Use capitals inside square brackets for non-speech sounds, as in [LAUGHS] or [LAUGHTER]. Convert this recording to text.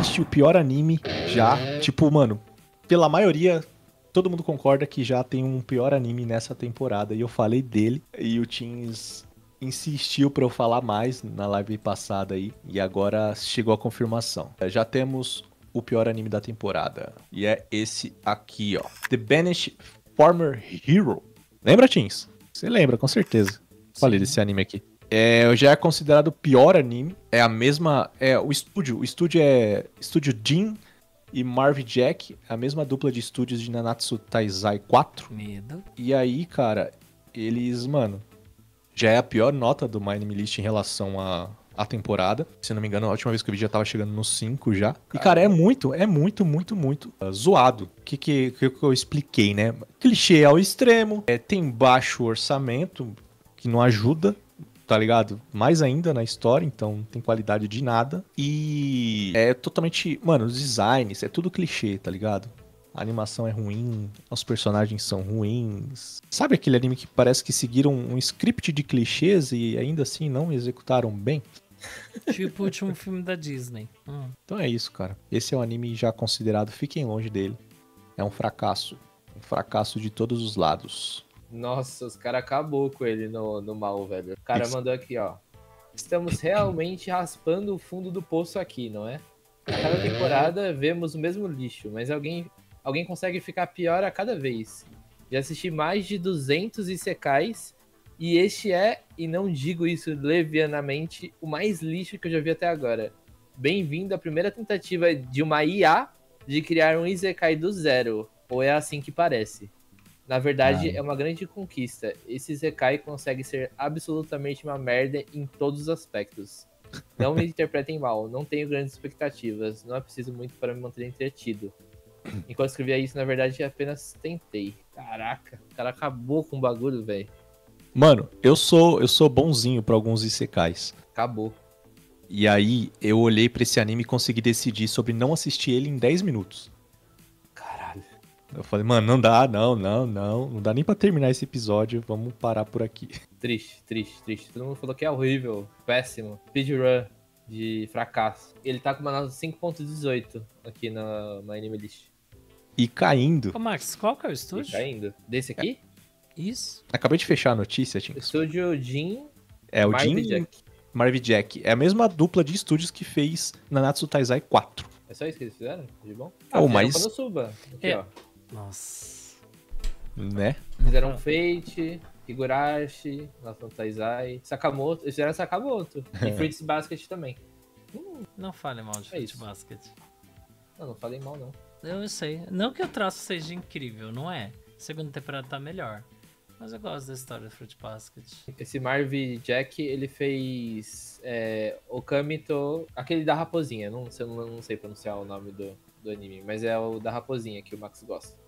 Existe o pior anime já. Tipo, mano, pela maioria, todo mundo concorda que já tem um pior anime nessa temporada. E eu falei dele. E o Teams insistiu pra eu falar mais na live passada aí. E agora chegou a confirmação. Já temos o pior anime da temporada. E é esse aqui, ó. The Banished Former Hero. Lembra, Teams? Você lembra, com certeza. Falei desse anime aqui. É, já é considerado o pior anime. É a mesma. É o estúdio. O estúdio é. Estúdio Jin e Marv Jack. A mesma dupla de estúdios de Nanatsu Taizai 4. Medo. E aí, cara, eles, mano. Já é a pior nota do My Anime List em relação à a, temporada. Se não me engano, a última vez que eu vi já tava chegando no 5 já. E, cara, é muito, é muito, muito, muito uh, zoado. O que, que, que eu expliquei, né? Clichê ao extremo. É, tem baixo orçamento, que não ajuda tá ligado? Mais ainda na história, então não tem qualidade de nada. E é totalmente. Mano, os designs, é tudo clichê, tá ligado? A animação é ruim, os personagens são ruins. Sabe aquele anime que parece que seguiram um script de clichês e ainda assim não executaram bem? Tipo o último filme da Disney. Hum. Então é isso, cara. Esse é um anime já considerado, fiquem longe dele. É um fracasso. Um fracasso de todos os lados. Nossa, os caras acabou com ele no, no mal, velho. O cara mandou aqui, ó. Estamos realmente raspando o fundo do poço aqui, não é? A cada temporada vemos o mesmo lixo, mas alguém, alguém consegue ficar pior a cada vez. Já assisti mais de 200 Isekais e este é, e não digo isso levianamente, o mais lixo que eu já vi até agora. Bem-vindo à primeira tentativa de uma IA de criar um Isekai do zero, ou é assim que parece. Na verdade, ah. é uma grande conquista. Esse Zekai consegue ser absolutamente uma merda em todos os aspectos. Não me [LAUGHS] interpretem mal, não tenho grandes expectativas, não é preciso muito para me manter entretido. [CLEARS THROAT] Enquanto escrevia isso, na verdade, apenas tentei. Caraca, o cara acabou com o bagulho, velho. Mano, eu sou eu sou bonzinho para alguns isekais. Acabou. E aí, eu olhei para esse anime e consegui decidir sobre não assistir ele em 10 minutos. Eu falei, mano, não dá, não, não, não. Não dá nem pra terminar esse episódio. Vamos parar por aqui. [LAUGHS] Triste, triste, triste. Todo mundo falou que é horrível, péssimo. Speedrun de fracasso. Ele tá com uma nota 5.18 aqui na, na Anime List. E caindo. Ô, Max, qual que é o estúdio? E caindo. Desse aqui? É. Isso. Acabei de fechar a notícia, Tim. Estúdio Jin. É, o Jin Jack. Marv Jack. É a mesma dupla de estúdios que fez Nanatsu Taizai 4. É só isso que eles fizeram? De bom? Ah, oh, mas... Suba. Aqui, é. ó. Nossa. Né? Fizeram Fate, Higurashi, Nathan Taizai, Sakamoto. Eles fizeram Sakamoto. E [LAUGHS] Fruits Basket também. Hum, não fale mal de é Fruits Basket. Não, não falei mal, não. Eu sei. Não que o traço seja incrível, não é? segunda temporada tá melhor. Mas eu gosto da história do Fruit Basket. Esse Marv Jack, ele fez é, Okamito, aquele da raposinha. Não, eu não, não sei pronunciar o nome do, do anime, mas é o da raposinha que o Max gosta.